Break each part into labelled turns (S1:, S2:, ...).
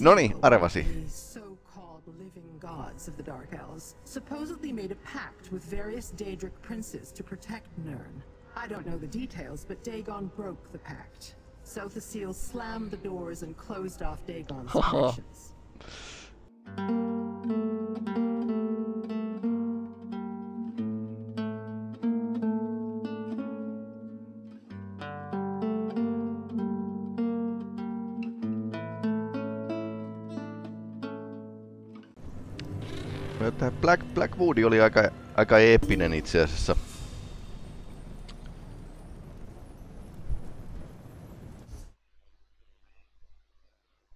S1: Noni, arvasi.
S2: Living gods of the Dark Elves supposedly made a pact with various Daedric princes to protect Nirn. I don't know the details, but Dagon broke the pact. Sotha Sil slammed the doors and closed off Dagon's connections.
S1: Black, Blackwood oli aika, aika eeppinen itse asiassa.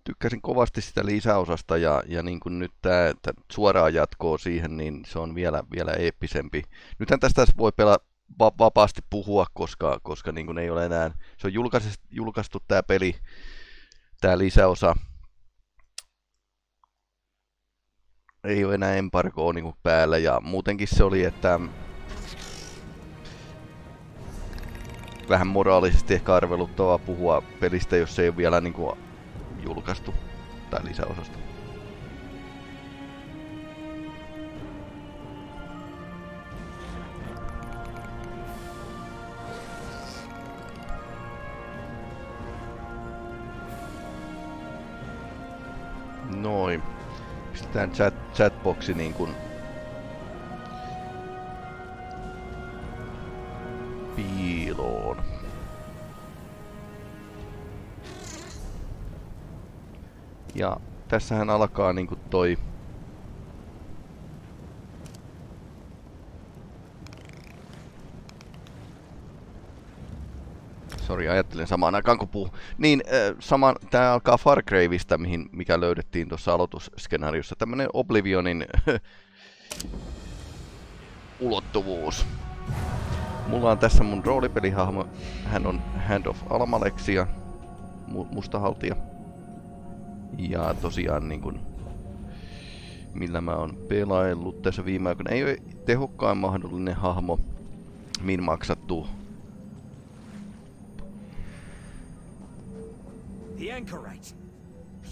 S1: Tykkäsin kovasti sitä lisäosasta ja, ja niin kuin nyt tämä, suoraan jatkoa siihen, niin se on vielä, vielä eeppisempi. Nythän tästä voi pelaa va- vapaasti puhua, koska, koska niin kuin ei ole enää, se on julkaistu, julkaistu tämä peli, tämä lisäosa ei ole enää embargoa niin päällä ja muutenkin se oli, että vähän moraalisesti ehkä arveluttavaa puhua pelistä, jos se ei ole vielä niin kuin julkaistu tai lisäosasta. Noin pistetään chat, chatboxi niin kuin piiloon. Ja tässähän alkaa niin kuin toi Sori, ajattelin samaan aikaan kun puhuu. Niin, äh, sama, tää alkaa Fargraveista, mihin, mikä löydettiin tuossa aloitusskenaariossa. Tämmönen Oblivionin ulottuvuus. Mulla on tässä mun roolipelihahmo. Hän on Hand of Almalexia, mu mustahaltija. Ja tosiaan niin kun, millä mä oon pelaillut tässä viime aikoina. Ei ole tehokkain mahdollinen hahmo, min maksattu
S3: The Anchorite.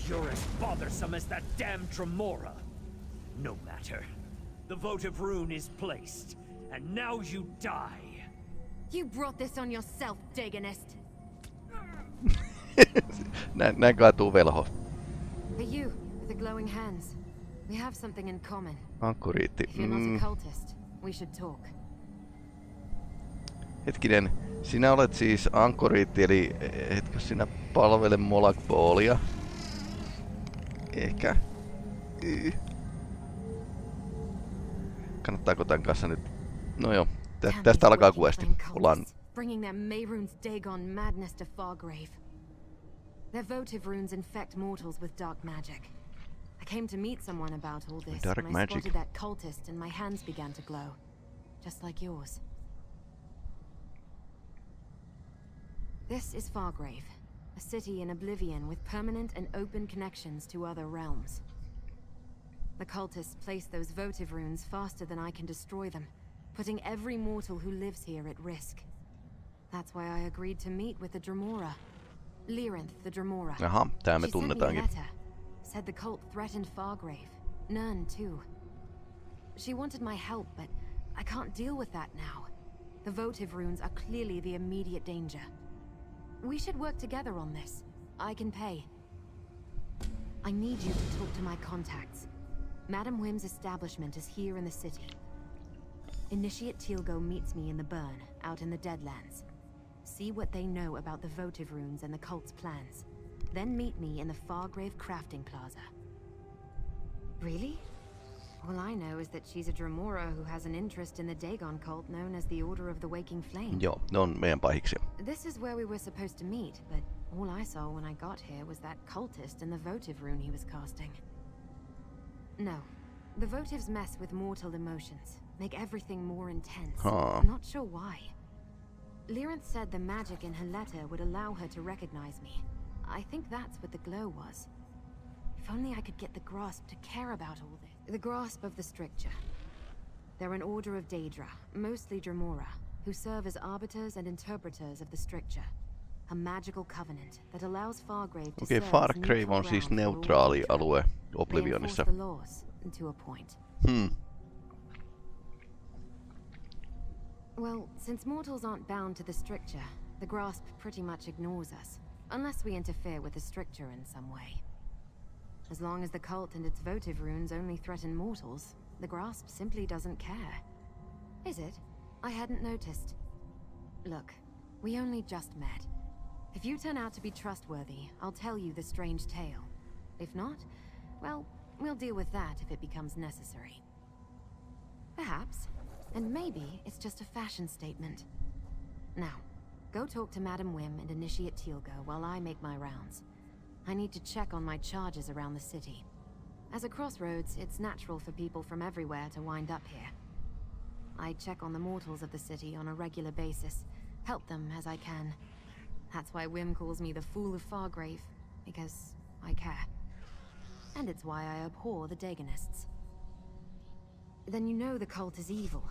S3: You're as bothersome as that damn Dremora. No matter. The votive rune is placed, and now you die.
S4: You brought this on yourself, Dagonist.
S1: nä, nä kaatuu velho.
S4: But you, with the glowing hands, we have something in common.
S1: Ankkuriitti.
S4: If you're not
S1: Mm,
S4: a cultist, we should talk.
S1: Hetkinen, sinä olet siis ankkoriitti, eli etkö sinä palvele Molakboolia? Ehkä. Y. Kannattaako tämän kanssa nyt... No joo, tä, tästä alkaa.
S4: Flame
S1: Ollaan
S4: Bringing their Mehrunes Dagon madness to Fargrave. Their votive runes infect mortals with dark magic. I came to meet someone about all this
S1: Dark
S4: when I
S1: magic.
S4: spotted that cultist and my hands began to glow. Just like yours. This is Fargrave, a city in Oblivion with permanent and open connections to other realms. The cultists place those votive runes faster than I can destroy them, putting every mortal who lives here at risk. That's why I agreed to meet with the Dremora. Lyranth the Dremora.
S1: Aha, tää me
S4: She sent me a
S1: tunnetaankin.
S4: Said the cult threatened Fargrave. Nirn, too. She wanted my help, but I can't deal with that now. The votive runes are clearly the immediate danger. We should work together on this. I can pay. I need you to talk to my contacts. Madam Whim's establishment is here in the city. Initiate Teal'go meets me in the burn, out in the Deadlands. See what they know about the votive runes and the cult's plans. Then meet me in the Fargrave Crafting Plaza. Really? All I know is that she's a Dremora who has an interest in the Dagon cult known as the Order of the Waking Flame.
S1: Joo, ne on meidän pahiksia.
S4: This is where we were supposed to meet, but all I saw when I got here was that cultist and the votive rune he was casting. No. The votives mess with mortal emotions, make everything more intense.
S1: Huh.
S4: I'm not sure why. Lyranth said the magic in her letter would allow her to recognize me. I think that's what the glow was. If only I could get the grasp to care about all this. The grasp of the stricture. They're an order of Daedra, mostly Dremora, who serve as arbiters and interpreters of the stricture. A magical covenant that allows Fargrave to as
S1: Fargrave
S4: neutral
S1: on siis neutraali alue Oblivionissa.
S4: the laws, to a point.
S1: Hmm.
S4: Well, since mortals aren't bound to the stricture, the Grasp pretty much ignores us, unless we interfere with the stricture in some way. As long as the cult and its votive runes only threaten mortals, the Grasp simply doesn't care. Is it? I hadn't noticed. Look, we only just met. If you turn out to be trustworthy, I'll tell you the strange tale. If not, well, we'll deal with that if it becomes necessary. Perhaps. And maybe it's just a fashion statement. Now, go talk to Madam Whim and Initiate Teal'go while I make my rounds. I need to check on my charges around the city. As a crossroads, it's natural for people from everywhere to wind up here. I check on the mortals of the city on a regular basis, help them as I can. That's why Whim calls me the Fool of Fargrave, because I care. And it's why I abhor the Dagonists. Then you know the cult is evil.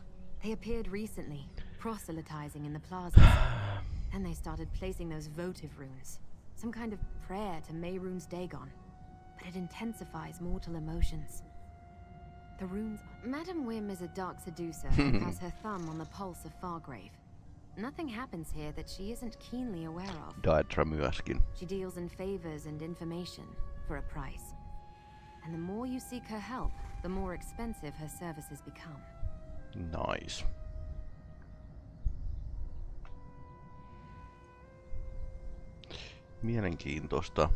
S4: They appeared recently, proselytizing in the plazas. Then they started placing those votive runes. Some kind of prayer to Mehrunes Dagon. But it intensifies mortal emotions. The runes... Madam Whim is a dark seducer who has her thumb on the pulse of Fargrave. Nothing happens here that she isn't keenly aware of.
S1: Daedra myöskin.
S4: She deals in favors and information for a price. And the more you seek her help, the more expensive her services become.
S1: Nice. Mielenkiintoista.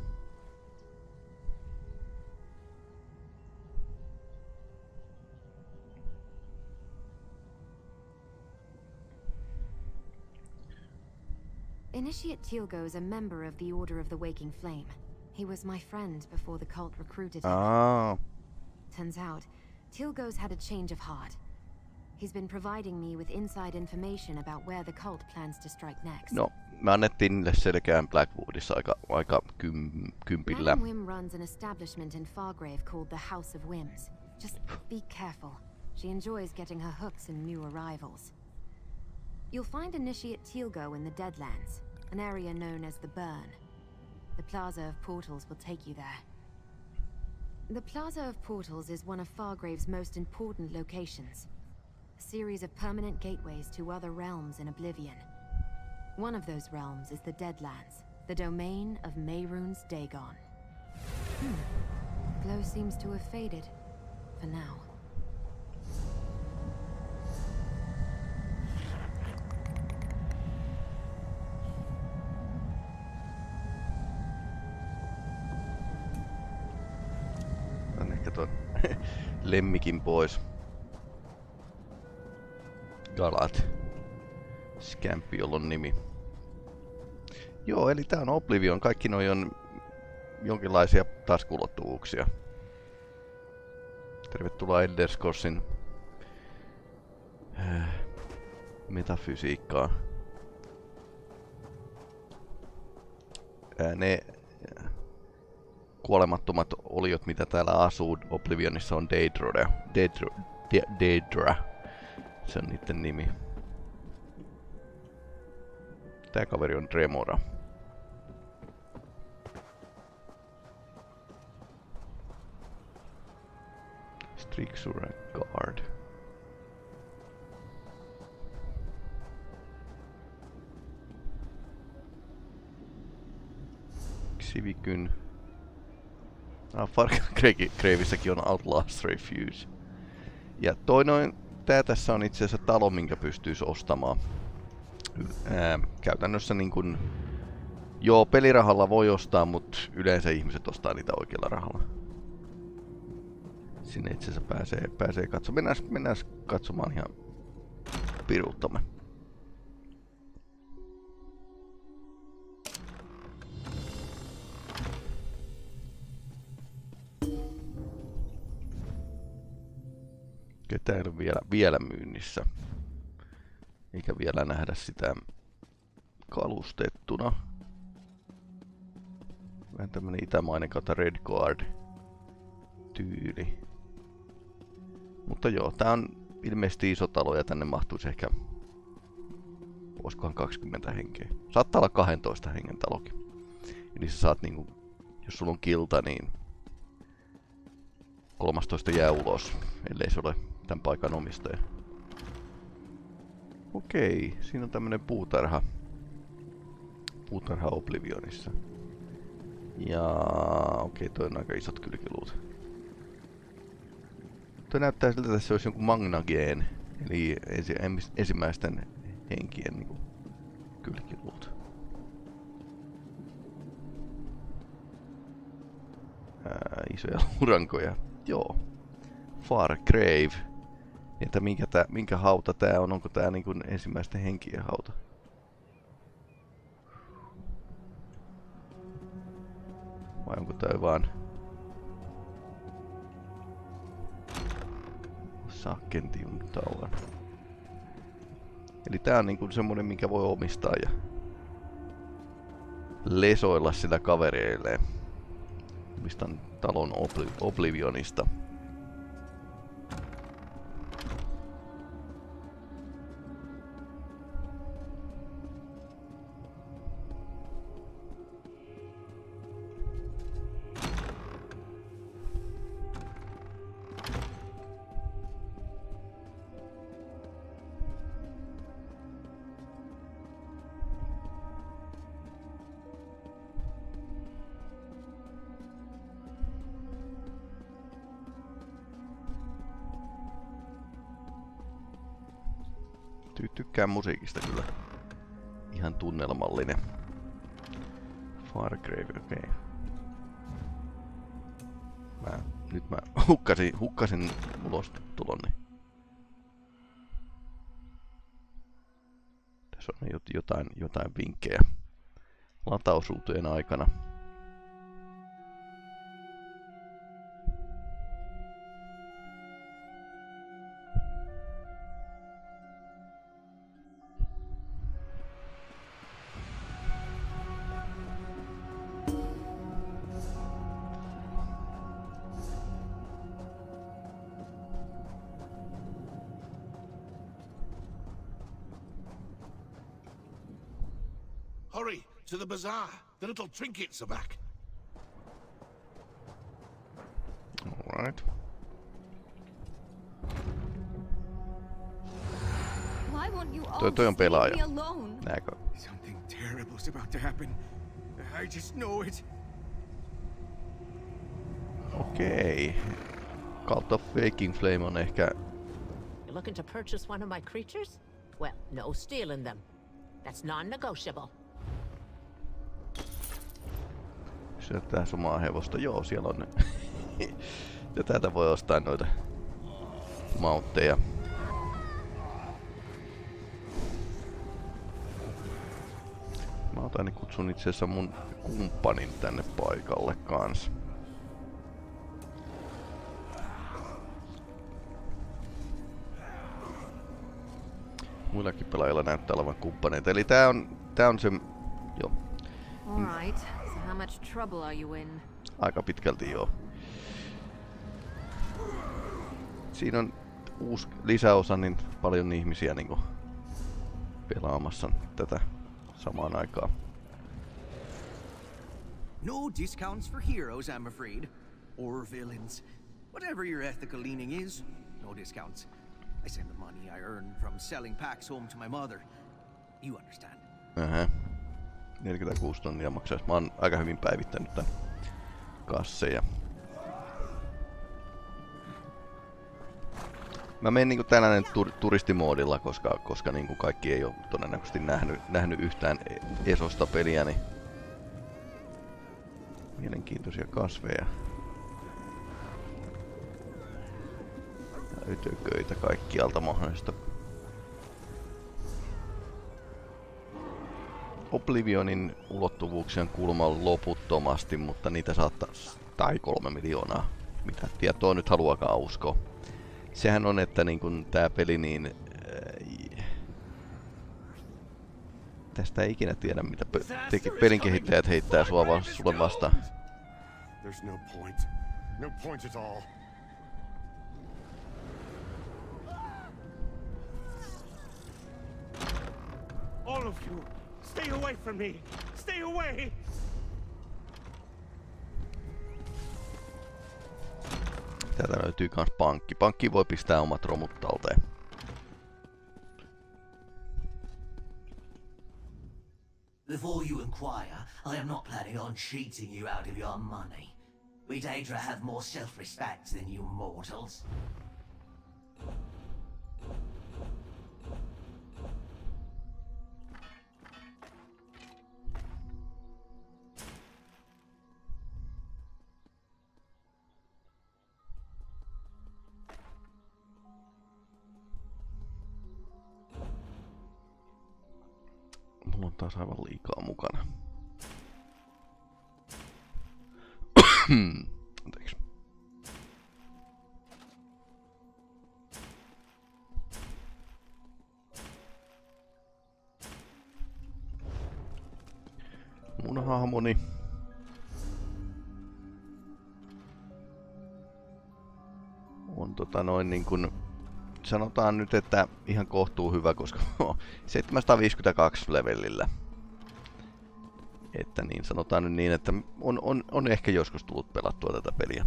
S4: Initiate Teal'go is a member of the Order of the Waking Flame. He was my friend before the cult recruited him.
S1: Aa,
S4: Turns out, Teal'go's had a change of heart. He's been providing me with inside information about where the cult plans to strike next.
S1: no, me annettiin niille selkään Blackwoodissa aika, aika kym, kympillä.
S4: Whim runs an establishment in Fargrave called the House of Whims. Just be careful. She enjoys getting her hooks in new arrivals. You'll find Initiate Teal'go in the Deadlands, an area known as the Burn. The Plaza of Portals will take you there. The Plaza of Portals is one of Fargrave's most important locations. A series of permanent gateways to other realms in Oblivion. One of those realms is the Deadlands, the domain of Mehrunes Dagon. Hmm. Glow seems to have faded. For now.
S1: Lemmikin pois. Galat. Scampi, on nimi. Joo, eli tää on Oblivion. Kaikki noi on jonkinlaisia taskulottuvuuksia. Tervetuloa Elder Scrolls,in äh, metafysiikkaan. Ää, ne kuolemattomat oliot, mitä täällä asuu Oblivionissa on Daedra. Daedra, Daedra. Se on niiden nimi. Tää kaveri on Dremora. Strixura Guard. Xivikyn Ah, Far Cry Gravissäkin on Outlast Refuse. Ja toi noin, tää tässä on itse asiassa talo, minkä pystyisi ostamaan. Ää, käytännössä niin kun, joo, pelirahalla voi ostaa, mutta yleensä ihmiset ostaa niitä oikealla rahalla. Sinne itse asiassa pääsee, pääsee katsomaan. Mennään, mennään katsomaan ihan piruuttamme. Ketä ei ole vielä, vielä myynnissä. Eikä vielä nähdä sitä kalustettuna. Vähän tämmönen itämainen kautta Red Guard tyyli. Mutta joo, tää on ilmeisesti iso talo ja tänne mahtuisi ehkä olisikohan 20 henkeä. Saattaa olla 12 hengen talokin. Eli sä saat niinku, jos sulla on kilta, niin 13 jää ulos, ellei se ole tämän paikan omistaja. Okei, siinä on tämmönen puutarha. Puutarha Oblivionissa. Ja okei, toi on aika isot kylkiluut. Toi näyttää siltä, että se olisi jonkun magnageen, eli ensi, ensimmäisten henkien niin kylkiluut. Ää, isoja luurankoja. Joo. Far Grave. Että minkä, tää, minkä hauta tää on, onko tää niin ensimmäisten henkien hauta? Vai onko tää vaan... Sakkentium tauan. Eli tää on niinku semmonen, minkä voi omistaa ja lesoilla sillä kavereilleen. Omistan talon Obli Oblivionista. Ty tykkään musiikista kyllä. Ihan tunnelmallinen. Fargrave, okei. Okay. Mä, nyt mä hukkasin, hukkasin ulos tuloni. Tässä on jotain, jotain vinkkejä latausuuteen aikana.
S5: Little trinkets are back.
S1: Alright.
S6: Why won't you all
S1: Toi, toi on
S6: leave
S1: pelaaja.
S6: me alone?
S1: Nääkö?
S7: Something terrible's about to happen. I just know it.
S1: Okei. Cult of Faking Flame on ehkä...
S8: You're looking to purchase one of my creatures? Well, no stealing them. That's non-negotiable.
S1: Syöttää sumaa hevosta. Joo, siellä on ne. ja täältä voi ostaa noita mautteja. Mä otan ja kutsun itse asiassa mun kumppanin tänne paikalle kans. Muillakin pelaajilla näyttää olevan kumppaneita. Eli tää on, tää on se... Joo,
S4: Alright, how much trouble are you in?
S1: aika pitkälti joo. Siinä on uusi lisäosa, niin paljon ihmisiä niin pelaamassa tätä samaan aikaan.
S9: No discounts for heroes, I'm afraid. Or villains. Whatever your ethical leaning is, no discounts. I send the money I earn from selling packs home to my mother. You understand.
S1: Ähä. 46 tonnia maksaisi. Mä oon aika hyvin päivittänyt tän kasseja. Mä menen niinku tällainen tur- turistimoodilla, koska, koska niinku kaikki ei ole todennäköisesti nähnyt, nähnyt yhtään e- esosta peliä, niin mielenkiintoisia kasveja. Ja ötököitä kaikkialta mahdollisesta. Oblivionin ulottuvuuksia on kuulemma loputtomasti, mutta niitä saattaa... Tai kolme miljoonaa. Mitä tietoa nyt haluakaan uskoa. Sehän on, että niin kun tää peli niin... Äh, tästä ei ikinä tiedä, mitä pe- teki, pelin kehittäjät heittää sua va- sulle vastaan.
S5: There's no point. No point at all. All
S7: of you! Stay away from me! Stay away!
S1: Täältä löytyy kans pankki. Pankki voi pistää omat romut talteen.
S10: Before you inquire, I am not planning on cheating you out of your money. We Daedra have more self-respect than you mortals.
S1: Noin niin kuin sanotaan nyt, että ihan kohtuu hyvä, koska 752 levelillä. Että niin, sanotaan nyt niin, että on, on, on ehkä joskus tullut pelattua tätä peliä.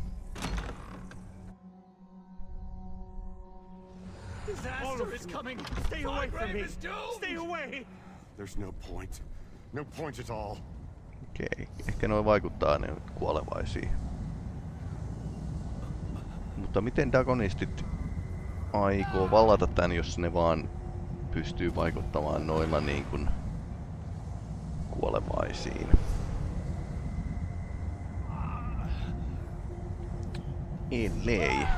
S7: Disaster is coming! Stay away from me! Stay away!
S5: There's no point. No point at all.
S1: Okei, ehkä noin vaikuttaa ne kuolevaisiin. Mutta miten Dagonistit aikoo vallata tän, jos ne vaan pystyy vaikuttamaan noilla niin kuin kuolevaisiin? Ellei.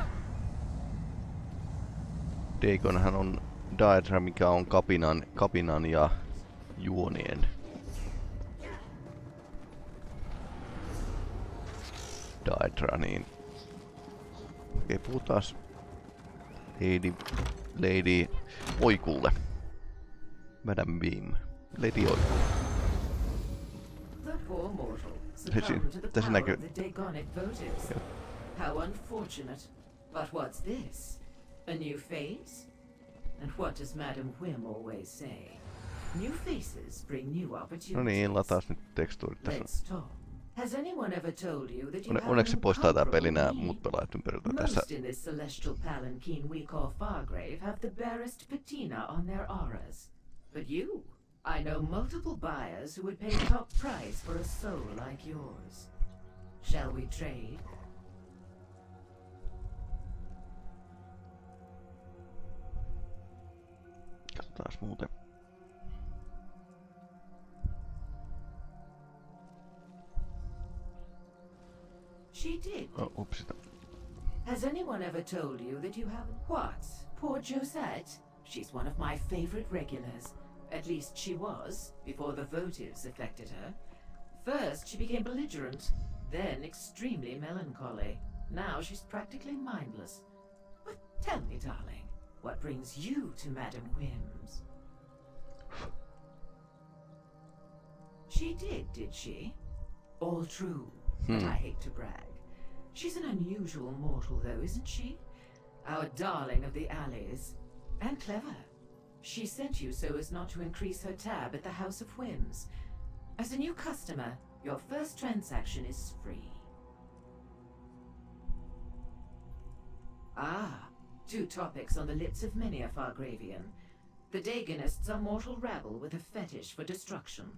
S1: Dagonhan on Daedra, mikä on kapinan, kapinan ja juonien Daedra, niin... Okei, puhutaan Lady... Lady... Oikulle. Madame Beam. Lady Oikulle. Tässä
S11: power
S1: näkyy-.
S11: How unfortunate. But what's this? A new face? And what does Madam Whim always say? New faces bring new opportunities.
S1: No niin, lataas nyt tekstuurit tässä.
S11: Let's talk. Has anyone ever told you that you
S1: Onne- Onneksi se poistaa tää peli nää muut pelaajat ympäriltä
S11: Most
S1: tässä.
S11: in this celestial palanquin we call Fargrave have the barest patina on their auras. But you, I know multiple buyers who would pay top price for a soul like yours. Shall we trade?
S1: Katsotaan muuten.
S11: She did.
S1: Oh, upsita.
S11: Has anyone ever told you that you have what? Poor Josette? She's one of my favorite regulars. At least she was, before the votives affected her. First, she became belligerent, then extremely melancholy. Now she's practically mindless. But tell me, darling, what brings you to Madame Whim's? She did, did she? All true, but
S1: Hmm.
S11: I hate to brag. She's an unusual mortal, though, isn't she? Our darling of the alleys. And clever. She sent you so as not to increase her tab at the House of Whims. As a new customer, your first transaction is free. Ah, two topics on the lips of many a Fargravian. The Dagonists are mortal rabble with a fetish for destruction.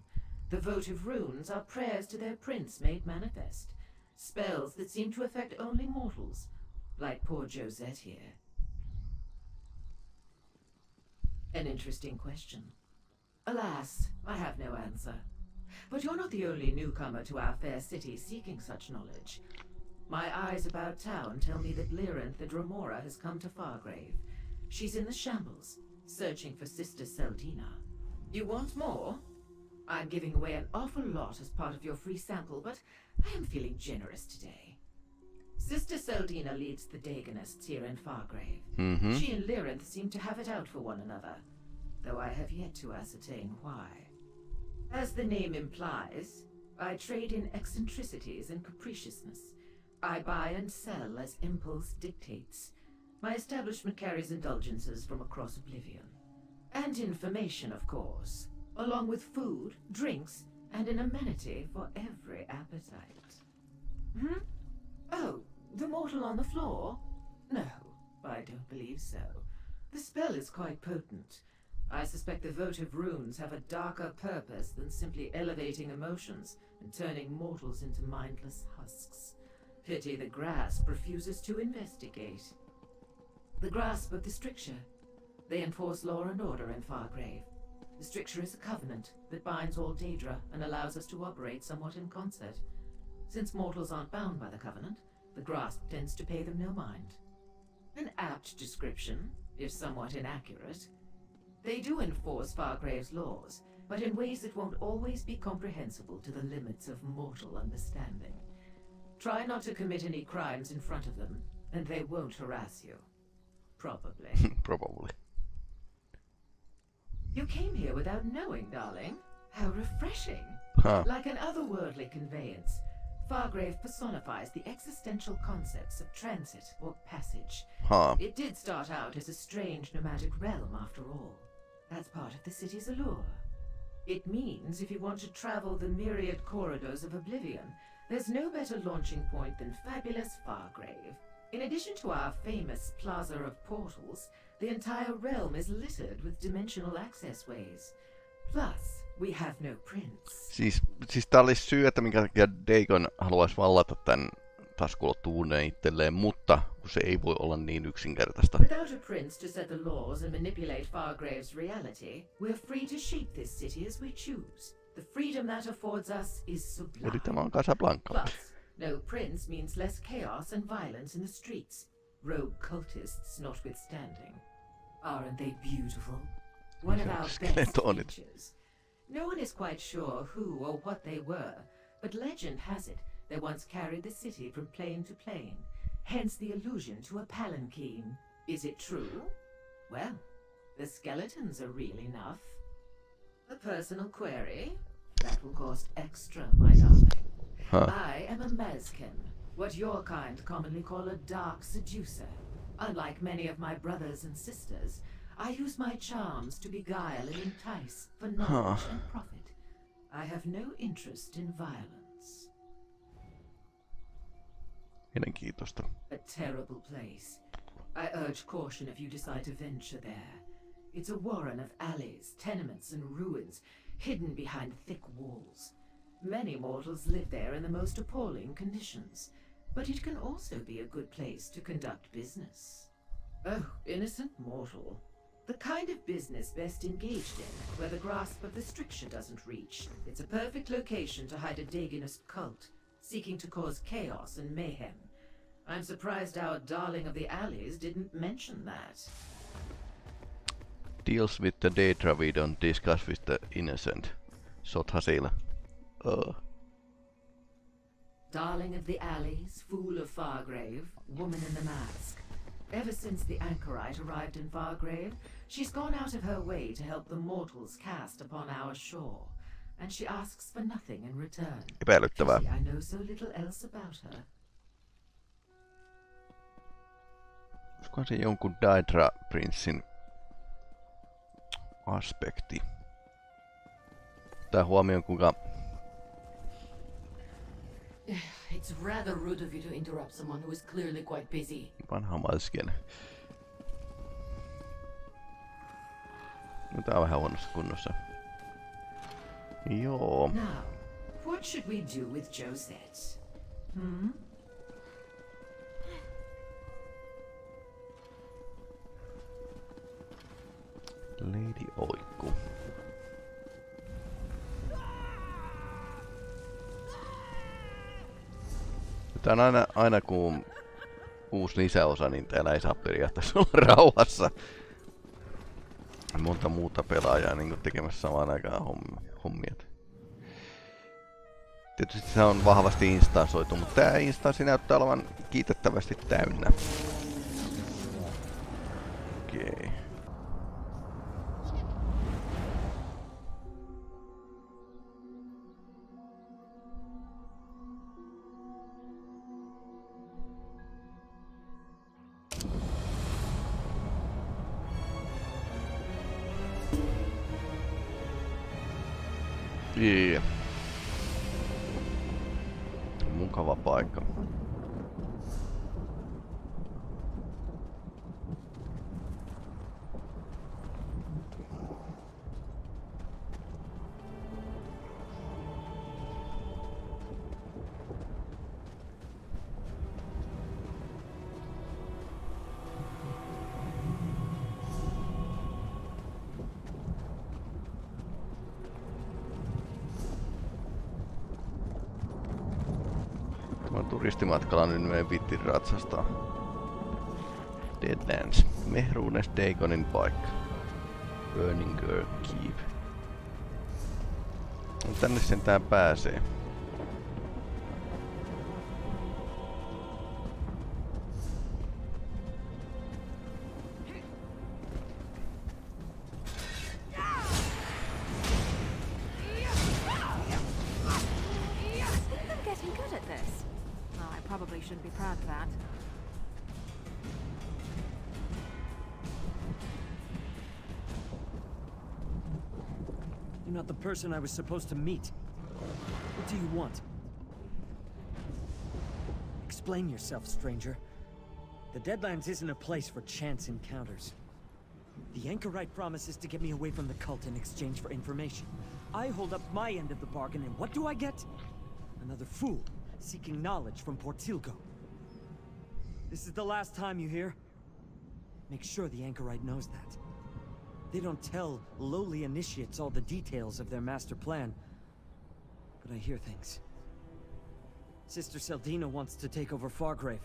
S11: The votive runes are prayers to their prince made manifest. Spells that seem to affect only mortals, like poor Josette here. An interesting question. Alas, I have no answer. But you're not the only newcomer to our fair city seeking such knowledge. My eyes about town tell me that Lyranth the Dremora has come to Fargrave. She's in the shambles, searching for Sister Seldina. You want more? I'm giving away an awful lot as part of your free sample, but I am feeling generous today. Sister Seldina leads the Dagonists here in Fargrave.
S1: Mhm.
S11: She and Lyranth seem to have it out for one another, though I have yet to ascertain why. As the name implies, I trade in eccentricities and capriciousness. I buy and sell as impulse dictates. My establishment carries indulgences from across Oblivion. And information, of course. Along with food, drinks, and an amenity for every appetite. Hmm? Oh, the mortal on the floor? No, I don't believe so. The spell is quite potent. I suspect the votive runes have a darker purpose than simply elevating emotions and turning mortals into mindless husks. Pity the grasp refuses to investigate. The grasp of the stricture. They enforce law and order in Fargrave. The stricture is a covenant that binds all Daedra and allows us to operate somewhat in concert. Since mortals aren't bound by the covenant, the grasp tends to pay them no mind. An apt description, if somewhat inaccurate. They do enforce Fargrave's laws, but in ways that won't always be comprehensible to the limits of mortal understanding. Try not to commit any crimes in front of them, and they won't harass you. Probably.
S1: Probably.
S11: You came here without knowing, darling. How refreshing.
S1: Huh.
S11: Like an otherworldly conveyance, Fargrave personifies the existential concepts of transit or passage.
S1: Huh.
S11: It did start out as a strange nomadic realm, after all. That's part of the city's allure. It means if you want to travel the myriad corridors of Oblivion, there's no better launching point than fabulous Fargrave. In addition to our famous Plaza of Portals, the entire realm is littered with dimensional access ways. Plus, we have no prince.
S1: Siis, siis tää olisi syy, että minkä takia Dagon haluaisi vallata tämän taskulottuvuuden itselleen, mutta kun se ei voi olla niin yksinkertaista.
S11: Without a prince to set the laws and manipulate Fargrave's reality, we're free to shape this city as we choose. The freedom that affords us is sublime.
S1: Eli tämä on Casablanca.
S11: Plus, no prince means less chaos and violence in the streets. Rogue cultists notwithstanding. Aren't they beautiful? One of our best features. No one is quite sure who or what they were, but legend has it they once carried the city from plane to plane, hence the allusion to a palanquin. Is it true? Well, the skeletons are real enough. A personal query? That will cost extra, my darling.
S1: Huh.
S11: I am a Mazken, what your kind commonly call a dark seducer. Unlike many of my brothers and sisters, I use my charms to beguile and entice for knowledge
S1: Huh.
S11: and profit. I have no interest in violence.
S1: Mielenkiintoista.
S11: A terrible place. I urge caution if you decide to venture there. It's a warren of alleys, tenements, and ruins, hidden behind thick walls. Many mortals live there in the most appalling conditions, but it can also be a good place to conduct business. Oh, innocent mortal. The kind of business best engaged in, where the grasp of the stricture doesn't reach. It's a perfect location to hide a Dagonist cult, seeking to cause chaos and mayhem. I'm surprised our darling of the alleys didn't mention that.
S1: Deals with the Daedra we don't discuss with the innocent. Sotha siellä. Uh.
S11: Darling of the alleys, fool of Fargrave, woman in the mask. Ever since the anchorite arrived in Fargrave, she's gone out of her way to help the mortals cast upon our shore. And she asks for nothing in return.
S1: Epäilyttävää.
S11: I know so little else about her.
S1: Olisikohan se jonkun Daedra Princein aspekti? Tää huomioon kuinka
S12: It's rather rude of you to interrupt someone who is clearly quite busy.
S1: vanha masken. No tää on vähän huonossa kunnossa. Joo.
S11: Now, what should we do with Josette? Hmm?
S1: Lady Oikku. Tää on aina, aina kun uusi lisäosa, niin täällä ei saa periaatteessa olla rauhassa. Monta muuta pelaajaa niin tekemässä samaan aikaan hommia. hommia. Tietysti se on vahvasti instansoitu, mutta tää instanssi näyttää olevan kiitettävästi täynnä. Okei. Okay. Yeah. Mukava paikka. Turistimatkalla, niin me vittin ratsastaa. Deadlands. Mehruunes Dagonin paikka. Burning Girl Keep. No, tänne sentään pääsee.
S3: Person I was supposed to meet. What do you want? Explain yourself, stranger. The Deadlands isn't a place for chance encounters. The Anchorite promises to get me away from the cult in exchange for information. I hold up my end of the bargain, and what do I get? Another fool, seeking knowledge from Portilgo. This is the last time you hear. Make sure the Anchorite knows that. They don't tell lowly initiates all the details of their master plan. But I hear things. Sister Seldina wants to take over Fargrave.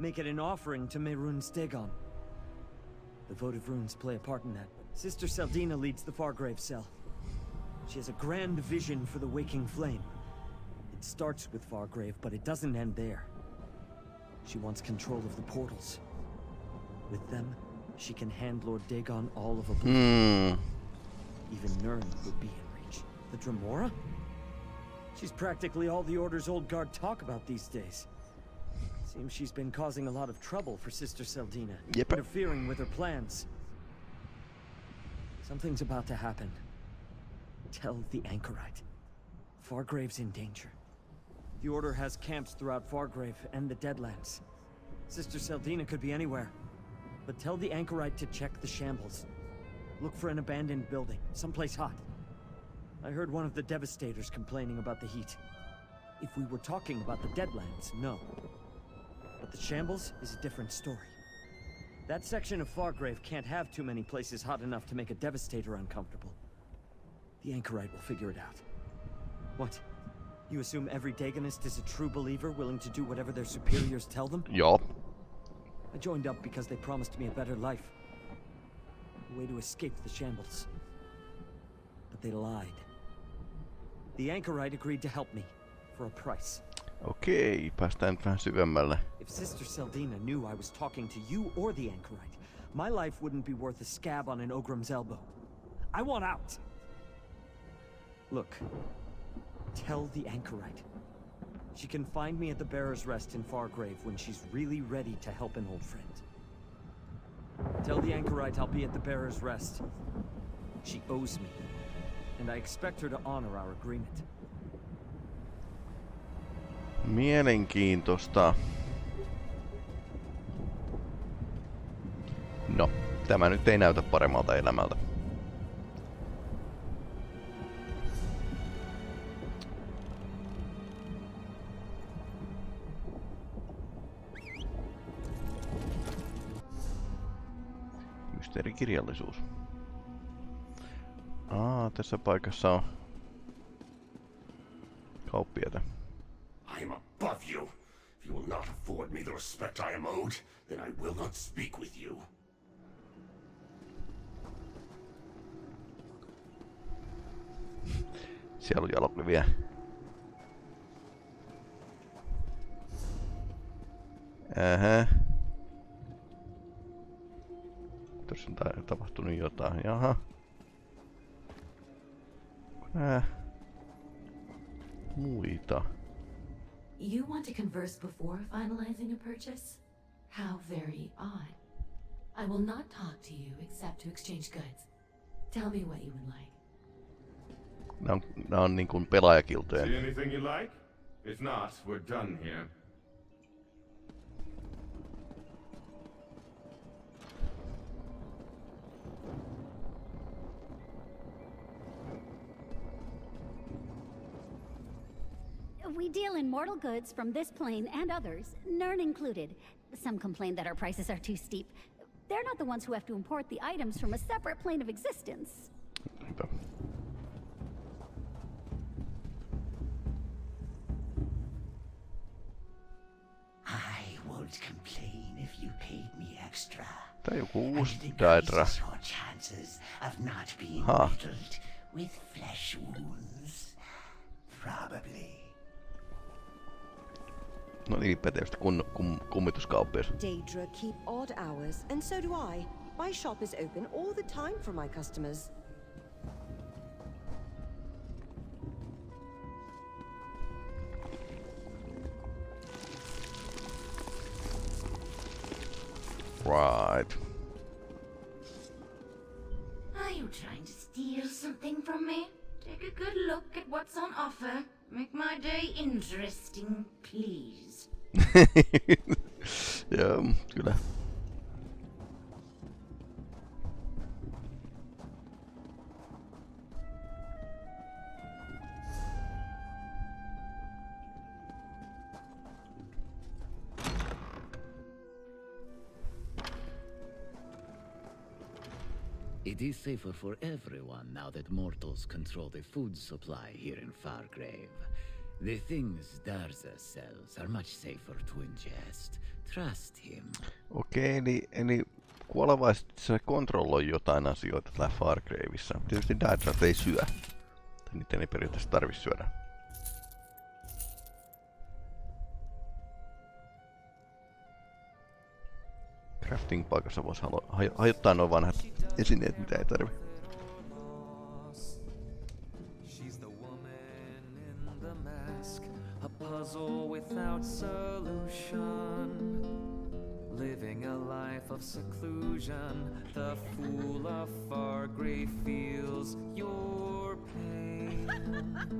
S3: Make it an offering to Mehrunes Dagon. The votive runes play a part in that. Sister Seldina leads the Fargrave cell. She has a grand vision for the Waking Flame. It starts with Fargrave, but it doesn't end there. She wants control of the portals. With them, she can hand Lord Dagon all of Oblivion.
S1: Hmm.
S3: Even Nirn would be in reach. The Dremora? She's practically all the Order's old guard talk about these days. Seems she's been causing a lot of trouble for Sister Seldina,
S1: yep.
S3: interfering with her plans. Something's about to happen. Tell the Anchorite. Fargrave's in danger. The Order has camps throughout Fargrave and the Deadlands. Sister Seldina could be anywhere. But tell the Anchorite to check the shambles. Look for an abandoned building, someplace hot. I heard one of the Devastators complaining about the heat. If we were talking about the Deadlands, no. But the Shambles is a different story. That section of Fargrave can't have too many places hot enough to make a Devastator uncomfortable. The Anchorite will figure it out. What? You assume every Dagonist is a true believer willing to do whatever their superiors tell them?
S1: Yup.
S3: I joined up because they promised me a better life. A way to escape the shambles. But they lied. The Anchorite agreed to help me. For a price.
S1: Okei, päästään vähän syvemmälle.
S3: If Sister Seldina knew I was talking to you or the Anchorite, my life wouldn't be worth a scab on an Ogrim's elbow. I want out! Look, tell the Anchorite. She can find me at the Bearer's Rest in Fargrave when she's really ready to help an old friend. Tell the Anchorite I'll be at the Bearer's Rest. She owes me, and I expect her to honor our agreement.
S1: Mielenkiintoista. No, tämä nyt ei näytä paremmalta elämältä. Mysteerikirjallisuus. Aa, tässä paikassa on kauppiaita.
S5: I am above you. If you will not afford me the respect I am owed, then I will not speak with you.
S1: Siellä on jalokliviä. Ähä. Tuossa on tapahtunut jotain. Jaha. Äh. Muita.
S12: You want to converse before finalizing a purchase? How very odd. I will not talk to you except to exchange goods. Tell me what you would like.
S1: Nämä on, nämä on niin kuin pelaajakiltojen.
S13: See anything you like? If not, we're done here.
S14: We deal in mortal goods from this plane and others, Nirn included. Some complain that our prices are too steep. They're not the ones who have to import the items from a separate plane of existence.
S10: I won't complain if you paid me extra.
S1: Tää on joku
S10: And
S1: uusi
S10: it
S1: Daedra.
S10: increases your chances of not being
S1: Huh.
S10: riddled with flesh wounds. Probably.
S1: No niin, pätevästi kun, kum, kummituskauppias.
S15: Daedra keep odd hours, and so do I. My shop is open all the time for my customers.
S1: Right.
S16: Are you trying to steal something from me? Take a good look at what's on offer. Make my day interesting, please.
S1: Joo, kyllä.
S17: It is safer for everyone now that mortals control the food supply here in Fargrave. The things Darza sells are much safer to ingest. Trust him.
S1: Okei, eli, eli kuolevaisesti se kontrolloi jotain asioita täällä Fargraveissa. Tietysti Daedrat ei syö. Tai niiden ei periaatteessa tarvi syödä. Crafting paikassa voisi hajottaa nuo vanhat esineet, mitä ei tarvi.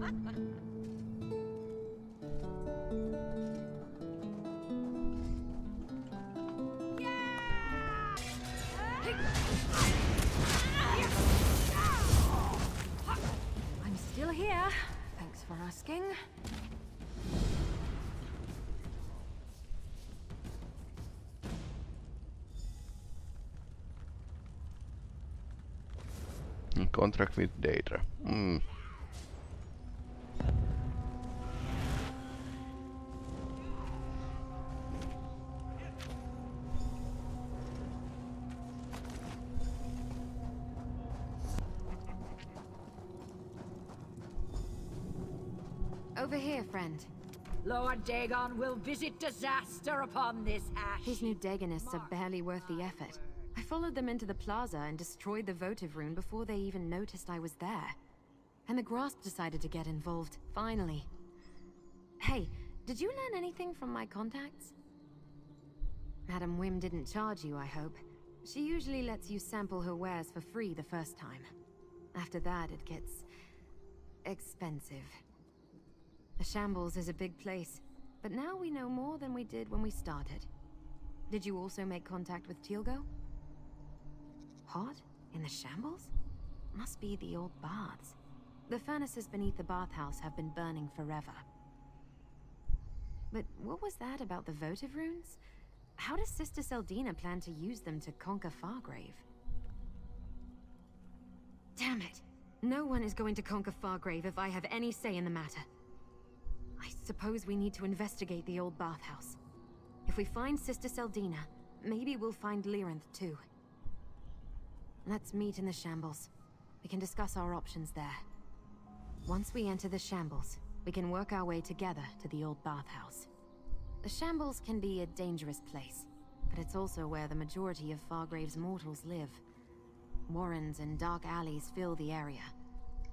S4: I'm still here. Thanks for asking.
S1: Contract with. Mm.
S4: Over here, friend.
S8: Lord Dagon will visit disaster upon this ash.
S4: These new Dagonists are barely worth the effort. I followed them into the plaza and destroyed the votive rune before they even noticed I was there. And the Grasp decided to get involved, finally. Hey, did you learn anything from my contacts? Madam Whim didn't charge you, I hope. She usually lets you sample her wares for free the first time. After that, it gets... expensive. The Shambles is a big place, but now we know more than we did when we started. Did you also make contact with Teal'go? Hot? In the Shambles? Must be the old baths. The furnaces beneath the bathhouse have been burning forever. But what was that about the votive runes? How does Sister Seldina plan to use them to conquer Fargrave? Damn it! No one is going to conquer Fargrave if I have any say in the matter. I suppose we need to investigate the old bathhouse. If we find Sister Seldina, maybe we'll find Lyranth too. Let's meet in the Shambles. We can discuss our options there. Once we enter the Shambles, we can work our way together to the old bathhouse. The Shambles can be a dangerous place, but it's also where the majority of Fargrave's mortals live. Warrens and dark alleys fill the area.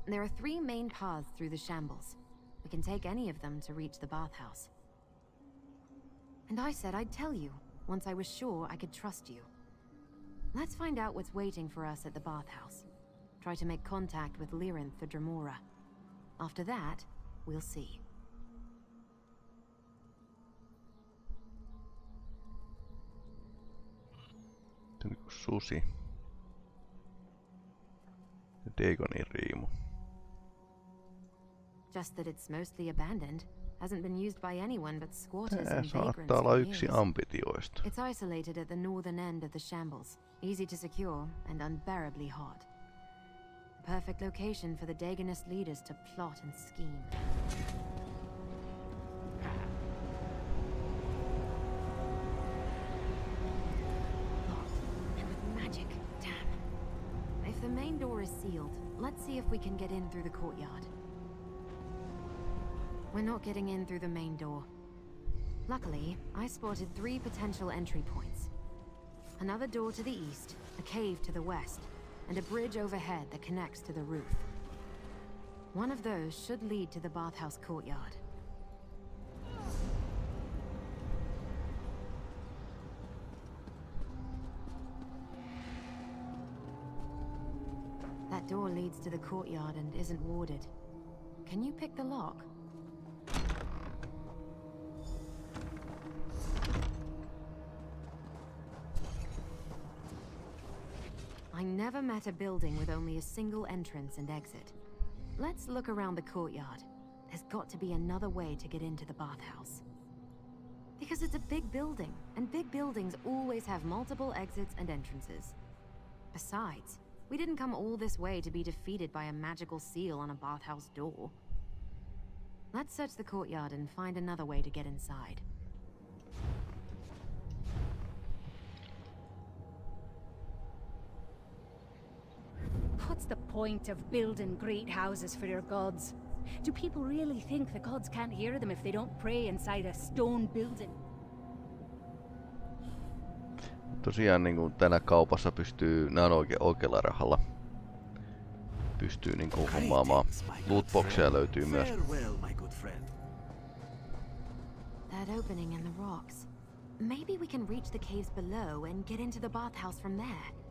S4: There are three main paths through the Shambles. We can take any of them to reach the bathhouse. And I said I'd tell you, once I was sure I could trust you. Let's find out what's waiting for us at the bathhouse. Try to make contact with Lyranth for Dremora. After that, we'll see.
S1: Susi. Dagonin riimu.
S4: Just that it's mostly abandoned. Hasn't been used by anyone but squatters
S1: Tää
S4: and vagrants
S1: olla yksi ambitioista.
S4: It's isolated at the northern end of the shambles, easy to secure and unbearably hot. The perfect location for the Dagonist leaders to plot and scheme. And with magic. Damn. If the main door is sealed, let's see if we can get in through the courtyard. We're not getting in through the main door. Luckily, I spotted three potential entry points. Another door to the east, a cave to the west, and a bridge overhead that connects to the roof. One of those should lead to the bathhouse courtyard. That door leads to the courtyard and isn't warded. Can you pick the lock? Never met a building with only a single entrance and exit. Let's look around the courtyard. There's got to be another way to get into the bathhouse. Because it's a big building, and big buildings always have multiple exits and entrances. Besides, we didn't come all this way to be defeated by a magical seal on a bathhouse door. Let's search the courtyard and find another way to get inside.
S14: What's the point of building great houses for your gods? Do people really think the gods can't hear them if they don't pray inside a stone building?
S1: Tosiaan niin kuin tänä kaupassa pystyy, nämä on oike, oikealla rahalla, pystyy niin kuin hommaamaan. Lootboxeja löytyy myös.
S10: Farewell, my good friend.
S4: That opening in the rocks. Maybe we can reach the caves below and get into the bathhouse from there.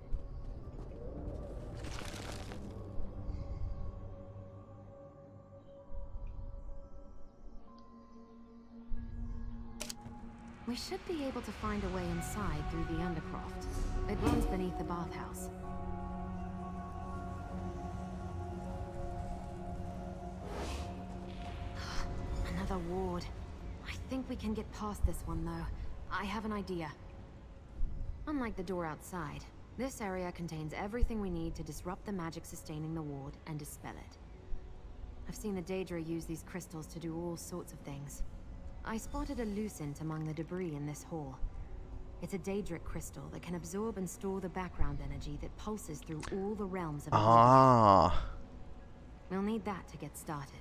S4: We should be able to find a way inside through the Undercroft. It runs beneath the bathhouse. Another ward. I think we can get past this one, though. I have an idea. Unlike the door outside, this area contains everything we need to disrupt the magic sustaining the ward and dispel it. I've seen the Daedra use these crystals to do all sorts of things. I spotted a lucent among the debris in this hall. It's a Daedric crystal that can absorb and store the background energy that pulses through all the realms of
S1: Aa, ah.
S4: We'll need that to get started.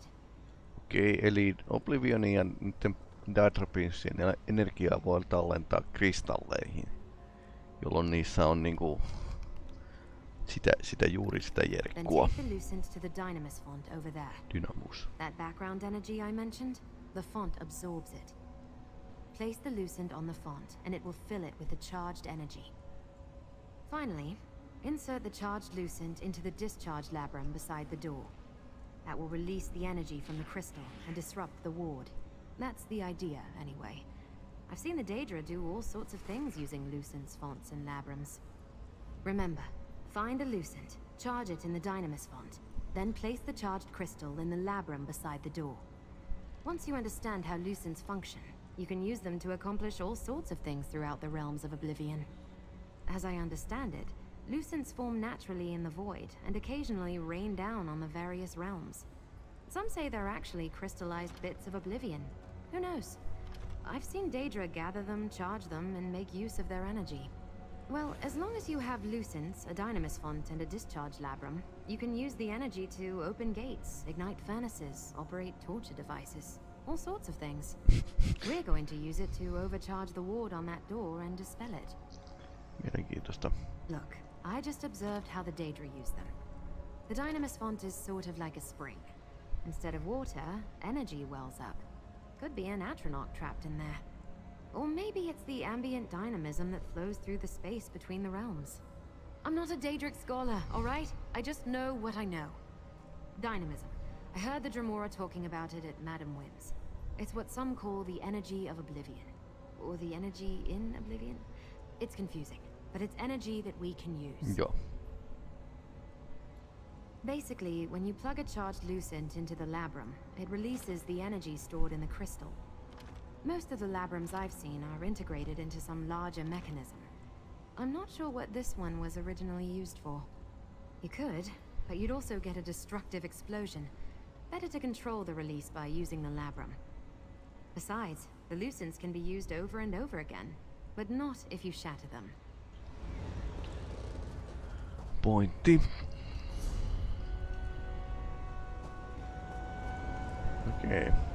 S1: okei, okay, eli Oblivionin ja niiden Daedra Princein energiaa voi tallentaa kristalleihin, jolloin niissä on niinku sitä, sitä juuri sitä jerkkua.
S4: take the lucent to the Dynamis font over there.
S1: Dynamus.
S4: That background energy I mentioned, the font absorbs it. Place the lucent on the font, and it will fill it with the charged energy. Finally, insert the charged lucent into the discharge labrum beside the door. That will release the energy from the crystal and disrupt the ward. That's the idea, anyway. I've seen the Daedra do all sorts of things using lucents, fonts, and labrums. Remember, find a lucent, charge it in the Dynamis font, then place the charged crystal in the labrum beside the door. Once you understand how lucents function, you can use them to accomplish all sorts of things throughout the realms of Oblivion. As I understand it, lucents form naturally in the void and occasionally rain down on the various realms. Some say they're actually crystallized bits of Oblivion. Who knows? I've seen Daedra gather them, charge them, and make use of their energy. Well, as long as you have Lucents, a Dynamis font, and a discharge labrum, you can use the energy to open gates, ignite furnaces, operate torture devices, all sorts of things. We're going to use it to overcharge the ward on that door and dispel it.
S1: Mielenkiintoista.
S4: Look, I just observed how the Daedra use them. The Dynamis font is sort of like a spring. Instead of water, energy wells up. Could be an Atronach trapped in there. Or maybe it's the ambient dynamism that flows through the space between the realms. I'm not a Daedric scholar, alright? I just know what I know. Dynamism. I heard the Dremora talking about it at Madame Whim's. It's what some call the energy of oblivion. Or the energy in oblivion? It's confusing, but it's energy that we can use.
S1: Joo.
S4: Basically, when you plug a charged Lucent into the labrum, it releases the energy stored in the crystal. Most of the labrums I've seen are integrated into some larger mechanism. I'm not sure what this one was originally used for. You could, but you'd also get a destructive explosion. Better to control the release by using the labrum. Besides, the Lucents can be used over and over again, but not if you shatter them.
S1: Pointti. Okei. Okay.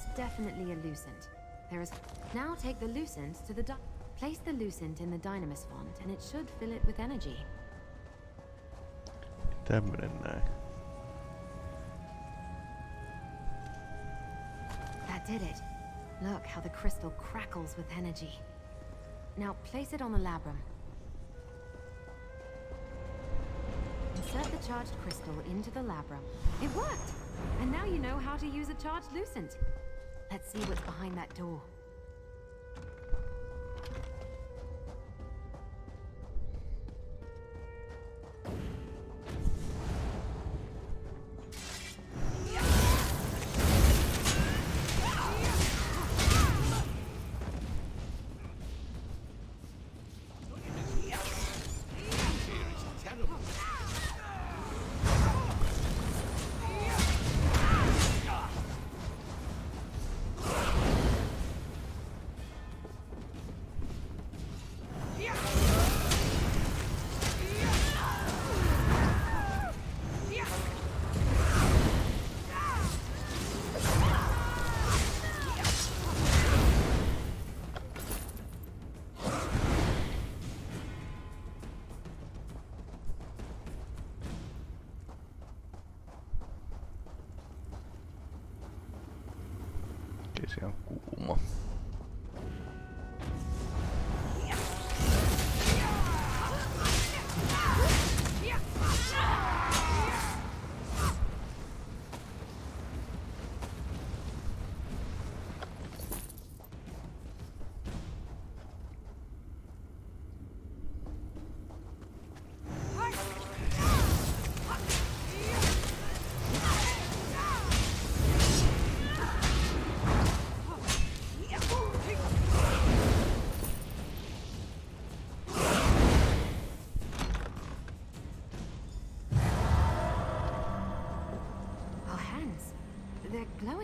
S4: That's definitely a Lucent. There is... Now take the Lucent to the Place the Lucent in the Dynamis font, and it should fill it with energy.
S1: Tämmönen näin.
S4: That did it. Look how the crystal crackles with energy. Now place it on the labrum. Insert the charged crystal into the labrum. It worked! And now you know how to use a charged Lucent. Let's see what's behind that door.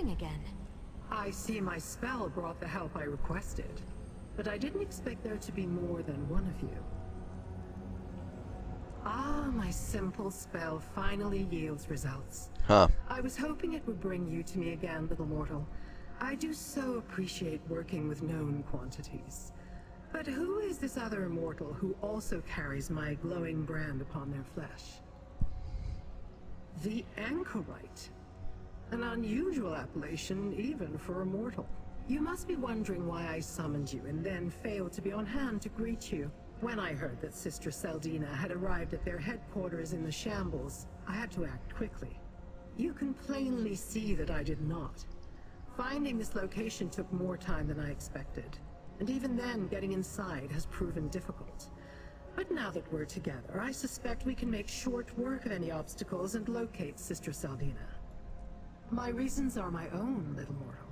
S4: Glowing again.
S2: I see my spell brought the help I requested. But I didn't expect there to be more than one of you. Ah, my simple spell finally yields results.
S1: Huh.
S2: I was hoping it would bring you to me again, little mortal. I do so appreciate working with known quantities. But who is this other mortal who also carries my glowing brand upon their flesh? The Anchorite. An unusual appellation even for a mortal. You must be wondering why I summoned you and then failed to be on hand to greet you. When I heard that Sister Seldina had arrived at their headquarters in the Shambles, I had to act quickly. You can plainly see that I did not. Finding this location took more time than I expected, and even then getting inside has proven difficult. But now that we're together, I suspect we can make short work of any obstacles and locate Sister Saldina. My reasons are my own, little mortal.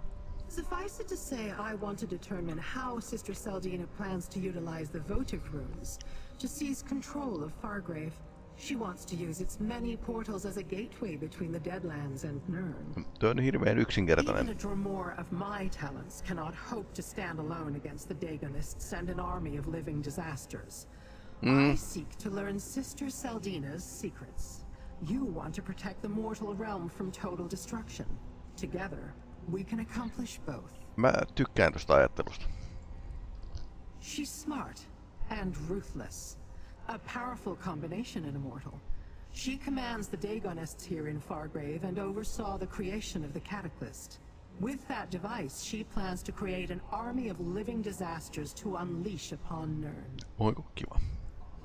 S2: Suffice it to say, I want to determine how Sister Saldina plans to utilize the votive runes to seize control of Fargrave. She wants to use its many portals as a gateway between the Deadlands and Nirn.
S1: Tuo on hirveän yksinkertainen.
S2: Even a Dremora of my talents cannot hope to stand alone against the Dagonists and an army of living disasters. I
S1: Mm.
S2: seek to learn Sister Saldina's secrets. You want to protect the mortal realm from total destruction. Together, we can accomplish both.
S1: Mä tykkään tosta ajattelusta.
S2: She's smart and ruthless. A powerful combination in a mortal. She commands the Dagonists here in Fargrave and oversaw the creation of the Cataclysm. With that device, she plans to create an army of living disasters to unleash upon Nirn.
S1: Oiku kiva.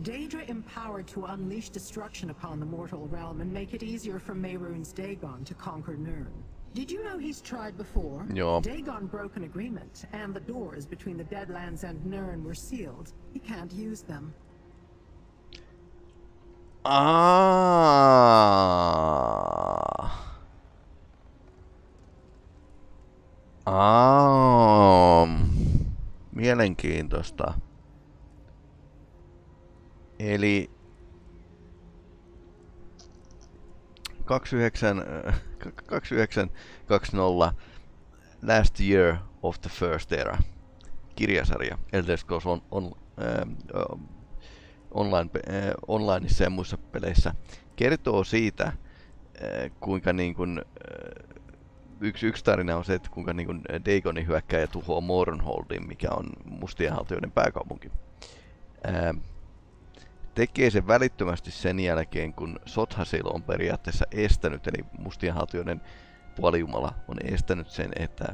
S2: Daedra empowered to unleash destruction upon the mortal realm and make it easier for Mehrunes Dagon to conquer Nirn. Did you know he's tried before?
S1: Joo.
S2: Dagon broke an agreement, and the doors between the Deadlands and Nirn were sealed. He can't use them.
S1: Ah. Aa. Mielenkiintoista. Eli 29, äh, 2920 Last Year of the First Era kirjasarja Elder Scrolls on, on, äh, online, äh, onlineissa ja muissa peleissä kertoo siitä, äh, kuinka niin kuin, äh, yksi, yksi tarina on se, että kuinka niin kuin Dagoni hyökkää ja tuhoaa Mournholdin, mikä on mustien haltijoiden pääkaupunki. Äh, tekee sen välittömästi sen jälkeen, kun Sothasil on periaatteessa estänyt, eli mustien haltijoiden puolijumala on estänyt sen, että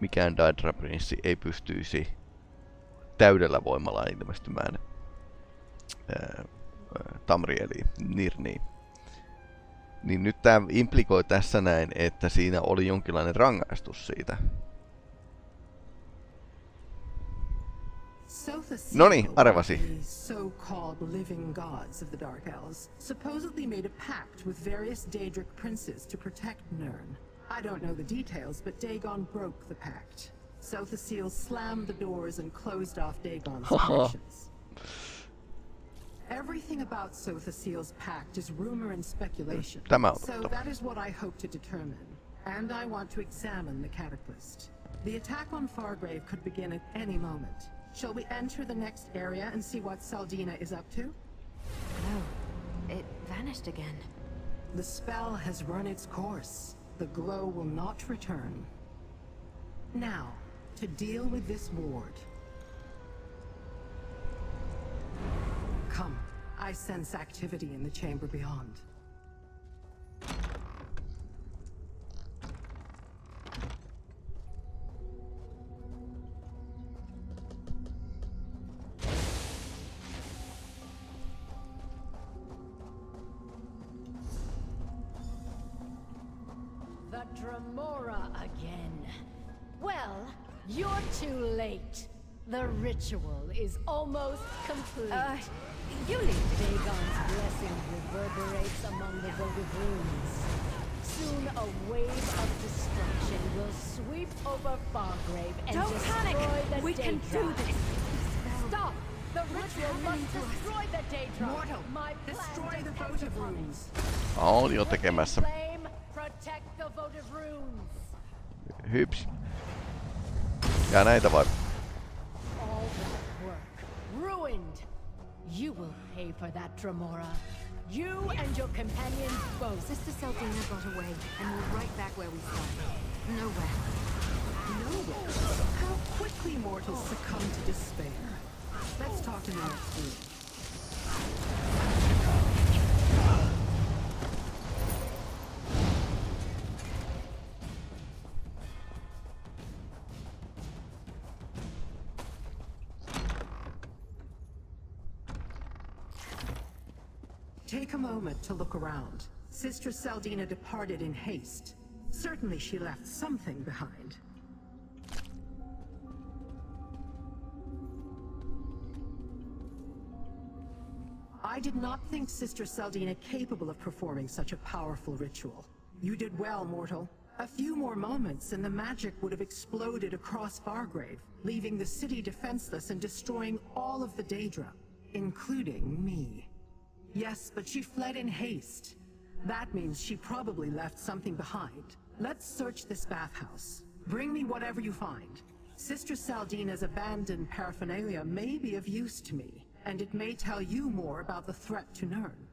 S1: mikään Daedra Prinssi ei pystyisi täydellä voimalla ilmestymään ää, Tamri eli Nirni. Niin nyt tämä implikoi tässä näin, että siinä oli jonkinlainen rangaistus siitä. Noni, arvasi.
S2: So-called living gods of the Dark Elves supposedly made a pact with various Daedric princes to protect Nirn. I don't know the details, but Dagon broke the pact. Sotha Sil slammed the doors and closed off Dagon's connections. Everything about Sotha Sil's pact is rumor and speculation.
S1: Tämä on
S2: So that is what I hope to determine. And I want to examine the Cataclysm. The attack on Fargrave could begin at any moment. Shall we enter the next area and see what Saldina is up to?
S4: No. It vanished again.
S2: The spell has run its course. The glow will not return. Now, to deal with this ward. Come, I sense activity in the chamber beyond.
S18: Ritual is almost complete.
S4: Uh,
S18: you leave Dagon's blessing reverberates among the votive runes. Soon a wave of destruction will sweep over Fargrave and
S4: Don't
S18: destroy
S4: panic!
S18: the
S4: We can do this!
S18: Stop! The ritual must destroy the Daedra!
S2: Mortal,
S18: My
S2: destroy the
S18: depends
S2: votive
S18: upon it.
S2: runes.
S1: On jo tekemässä.
S18: Flame, protect the votive runes.
S1: Hyps. Ja näitä vai?
S18: Ruined. You will pay for that, Dremora. You and your companions both.
S4: Sister Saldina got away, and we're right back where we started. Nowhere.
S2: Nowhere. How quickly mortals succumb to despair. Let's talk in the moment to look around. Sister Saldina departed in haste. Certainly she left something behind. I did not think Sister Saldina capable of performing such a powerful ritual. You did well, mortal. A few more moments and the magic would have exploded across Fargrave, leaving the city defenseless and destroying all of the Daedra, including me. Yes, but she fled in haste. That means she probably left something behind. Let's search this bathhouse. Bring me whatever you find. Sister Saldina's abandoned paraphernalia may be of use to me, and it may tell you more about the threat to Nirn.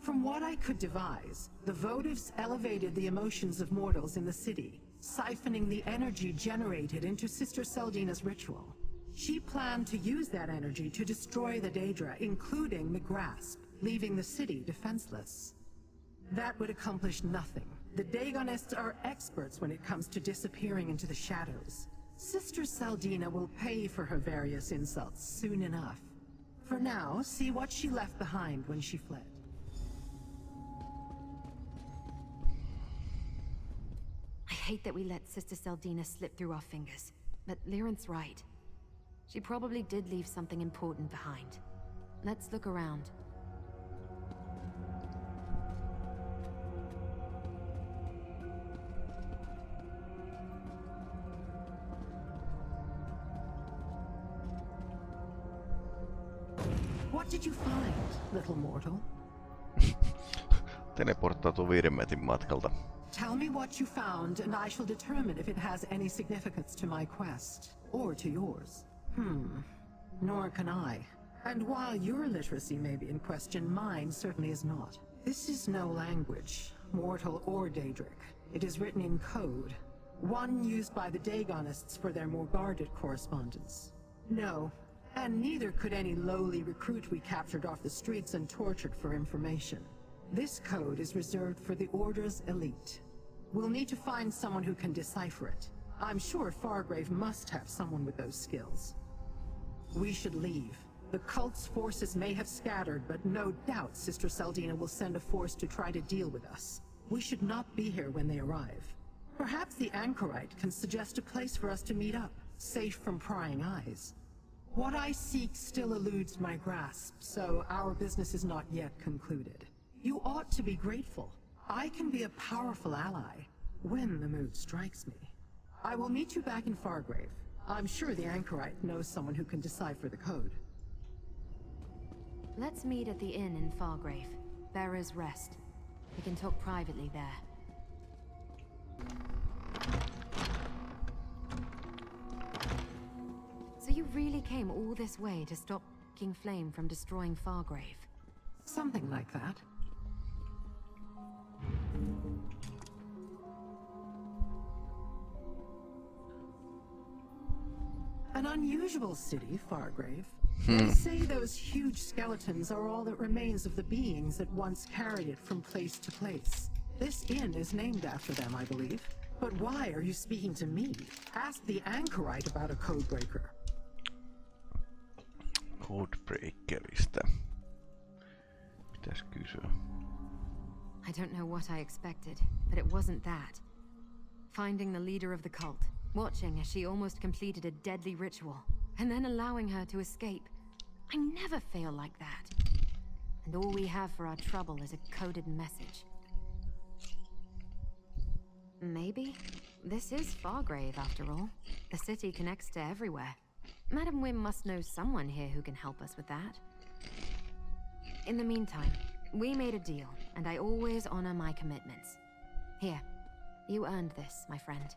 S2: From what I could devise, the votives elevated the emotions of mortals in the city, siphoning the energy generated into Sister Saldina's ritual. She planned to use that energy to destroy the Daedra, including the Grasp, leaving the city defenseless. That would accomplish nothing. The Dagonists are experts when it comes to disappearing into the shadows. Sister Saldina will pay for her various insults soon enough. For now, see what she left behind when she fled.
S4: I hate that we let Sister Seldina slip through our fingers, but Lyranth's right. She probably did leave something important behind. Let's look around.
S2: What did you find, little mortal?
S1: Teleporttautuu Virmetin matkalta.
S2: Tell me what you found, and I shall determine if it has any significance to my quest, or to yours. Hmm. Nor can I. And while your literacy may be in question, mine certainly is not. This is no language, mortal or Daedric. It is written in code, one used by the Dagonists for their more guarded correspondence. No, and neither could any lowly recruit we captured off the streets and tortured for information. This code is reserved for the Order's elite. We'll need to find someone who can decipher it. I'm sure Fargrave must have someone with those skills. We should leave. The cult's forces may have scattered, but no doubt Sister Seldina will send a force to try to deal with us. We should not be here when they arrive. Perhaps the Anchorite can suggest a place for us to meet up, safe from prying eyes. What I seek still eludes my grasp, so our business is not yet concluded. You ought to be grateful. I can be a powerful ally, when the mood strikes me. I will meet you back in Fargrave. I'm sure the Anchorite knows someone who can decipher the code.
S4: Let's meet at the inn in Fargrave. Bearer's Rest. We can talk privately there. So you really came all this way to stop King Flame from destroying Fargrave?
S2: Something like that. An unusual city, Fargrave.
S1: Hmm.
S2: They say those huge skeletons are all that remains of the beings that once carried it from place to place. This inn is named after them, I believe. But why are you speaking to me? Ask the Anchorite about a codebreaker.
S1: Codebreakerista. Pitäis kysyä.
S4: I don't know what I expected, but it wasn't that. Finding the leader of the cult, watching as she almost completed a deadly ritual, and then allowing her to escape. I never fail like that. And all we have for our trouble is a coded message. Maybe? This is Fargrave, after all. The city connects to everywhere. Madam Whim must know someone here who can help us with that. In the meantime, we made a deal, and I always honor my commitments. Here, you earned this, my friend.